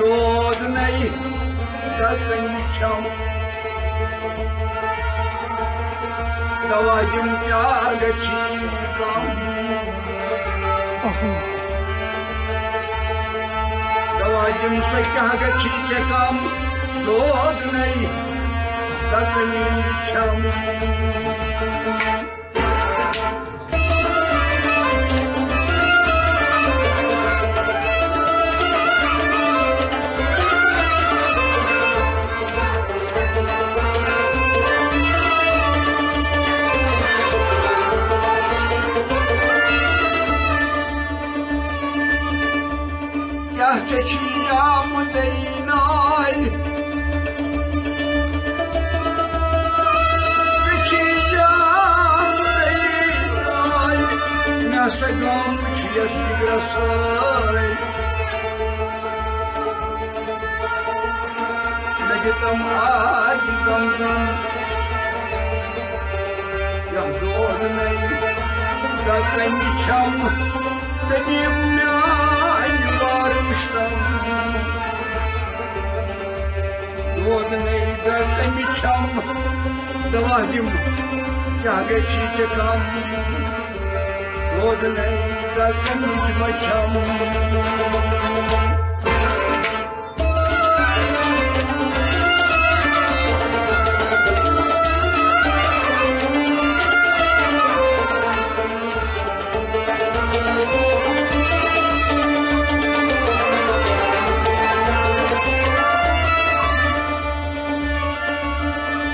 dod nej da te The da vadim njaga čikam da vadim se njaga čikam dod nej da te ničam da vadim njaga čikam bigrasay Nagitam adi gam gam Yahdor ney Dakani çam Dedim ne ay varmıştım. Doğdu neyde kemi çam Davadim ya geçi çekam Doğdu neyde قدم مکم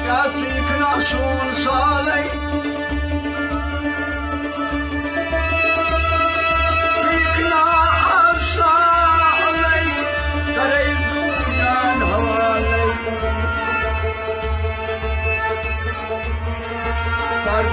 Yaktik nakşun salih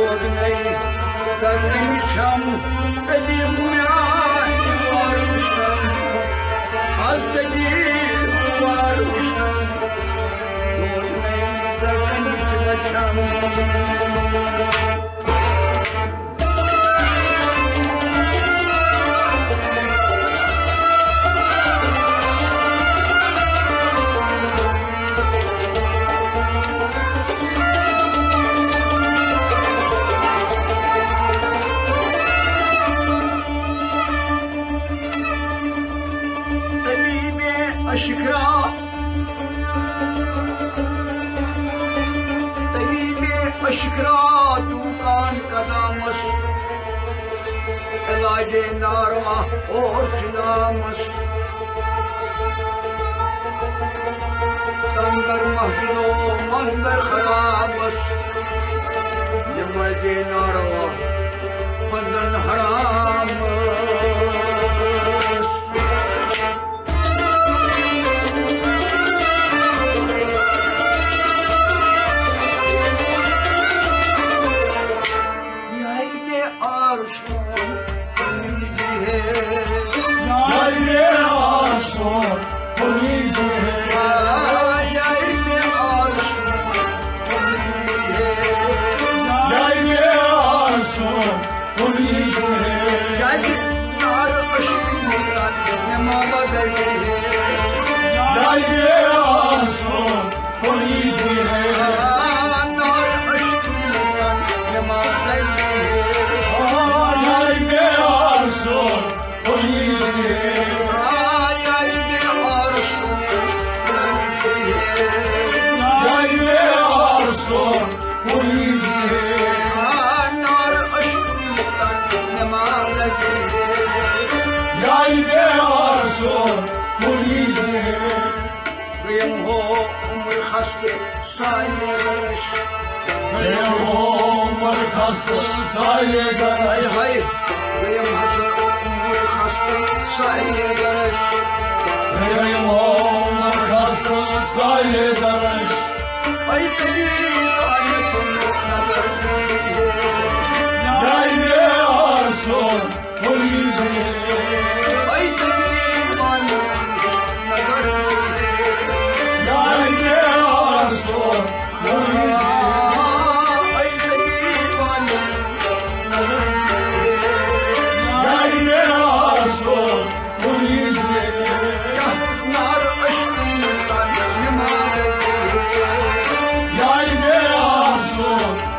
دودني دردني شام قديم معاي وارمشتم حال تجيب وارمشتم دودني دردني شام dinar ah orç namus Tandır mahdido mahdır haramus Yemel dinar ah mahdır haramus umur haste saymış Benim umur kastın saygıda Hay hay Kıyım hası umur haste saymış Benim umur kastın saygıda Ay tabi ayetun nazar Yayne aşkın polisi Ay tabi aşkın polisi Ay tabi ayetun nazar Yayne aşkın polisi Nar aşkından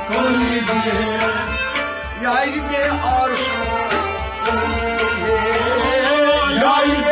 polisi Yayne arşın Yayne aşkın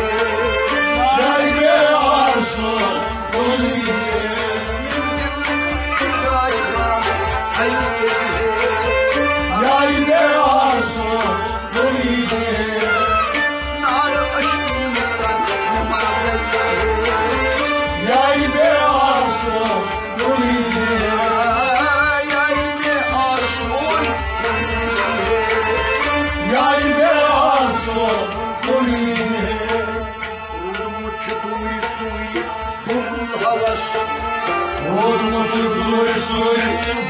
Duysun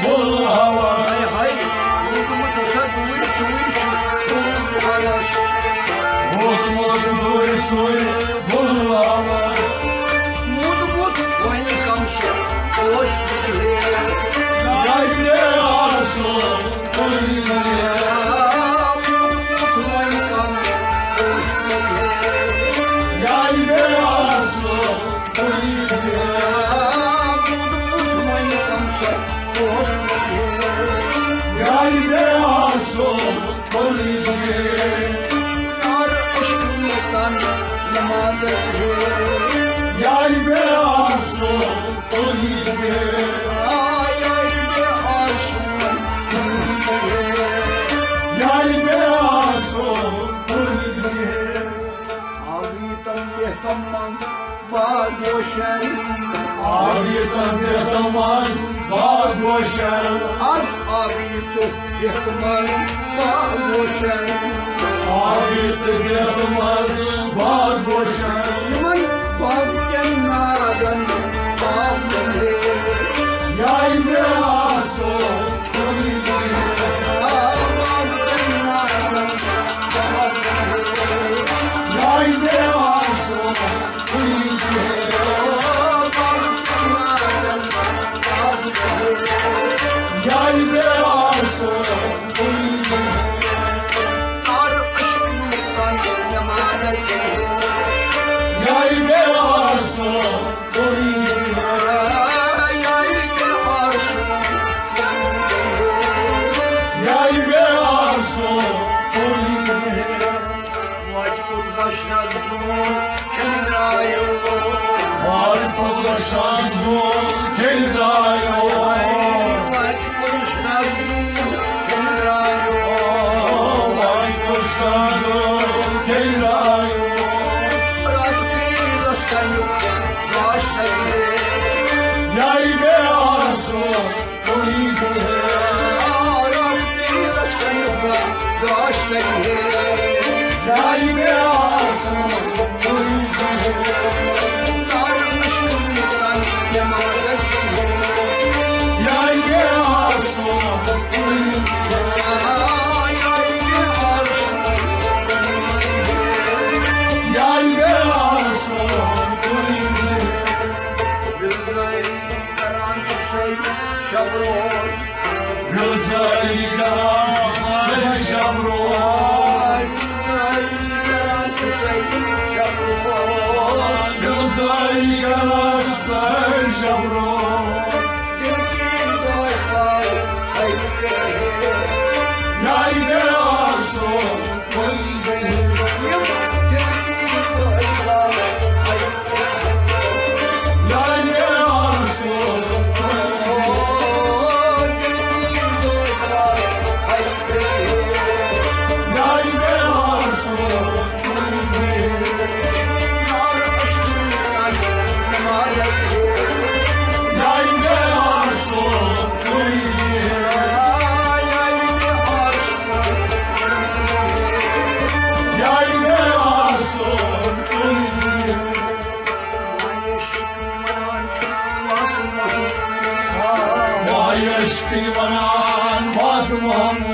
bul havas Vurmuş duysun bul havas Yayne aşkın polisi Yayne aşkın polisi Yayne aşkın polisi Abiyetten yatamaz Bağgoşen Az abiyeti ihtimal bağboşen Abiyetten yatamaz Bağgoşen Yaman bağken nadan bağbele Yayne aşkın سؤله واجبد بشر الظنون كل رايون واجبد بشر الظنون كل رايون واجبد بشر الظنون كل رايون واجبد بشر Trivanan was among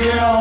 Yeah.